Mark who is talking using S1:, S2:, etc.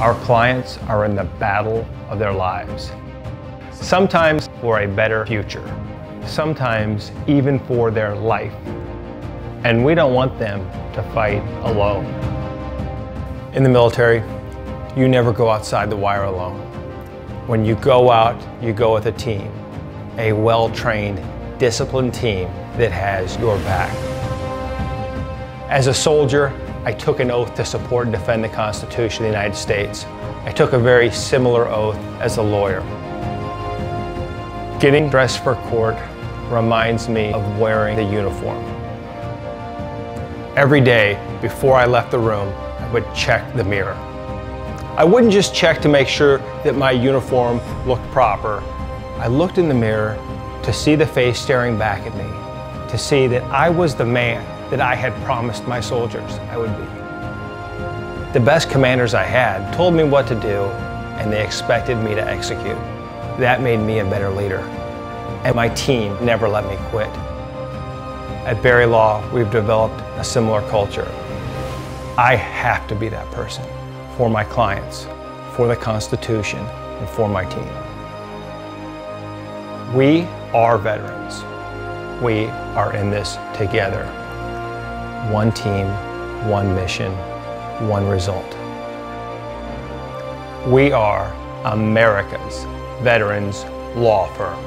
S1: Our clients are in the battle of their lives. Sometimes for a better future. Sometimes even for their life. And we don't want them to fight alone. In the military, you never go outside the wire alone. When you go out, you go with a team. A well-trained, disciplined team that has your back. As a soldier, I took an oath to support and defend the Constitution of the United States. I took a very similar oath as a lawyer. Getting dressed for court reminds me of wearing the uniform. Every day, before I left the room, I would check the mirror. I wouldn't just check to make sure that my uniform looked proper. I looked in the mirror to see the face staring back at me, to see that I was the man that I had promised my soldiers I would be. The best commanders I had told me what to do and they expected me to execute. That made me a better leader. And my team never let me quit. At Berry Law, we've developed a similar culture. I have to be that person for my clients, for the Constitution, and for my team. We are veterans. We are in this together one team, one mission, one result. We are America's Veterans Law Firm.